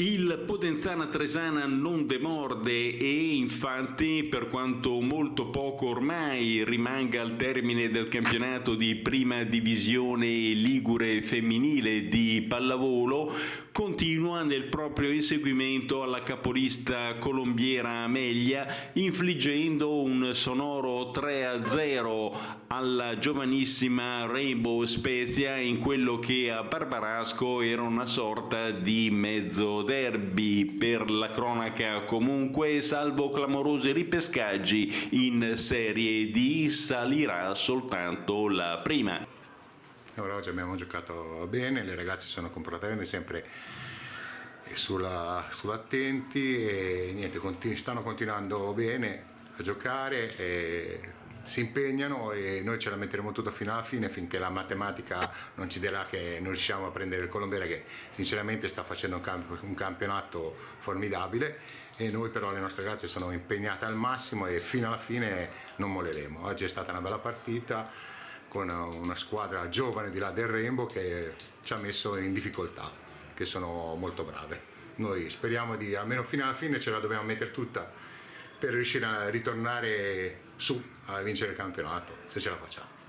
Il Potenzana Tresana non demorde e infatti per quanto molto poco ormai rimanga al termine del campionato di prima divisione ligure femminile di pallavolo continua nel proprio inseguimento alla capolista colombiera Amelia infliggendo un sonoro 3-0 alla giovanissima Rainbow Spezia in quello che a Barbarasco era una sorta di mezzo derby per la cronaca comunque salvo clamorosi ripescaggi in Serie D salirà soltanto la prima. Ora oggi abbiamo giocato bene, le ragazze sono comportate sempre sulla, sull'attenti e niente, stanno continuando bene a giocare e si impegnano e noi ce la metteremo tutta fino alla fine finché la matematica non ci dirà che non riusciamo a prendere il Colombera che sinceramente sta facendo un, camp un campionato formidabile e noi però le nostre ragazze sono impegnate al massimo e fino alla fine non molleremo. Oggi è stata una bella partita con una squadra giovane di là del Rainbow che ci ha messo in difficoltà, che sono molto brave. Noi speriamo di, almeno fino alla fine ce la dobbiamo mettere tutta per riuscire a ritornare su a vincere il campionato, se ce la facciamo.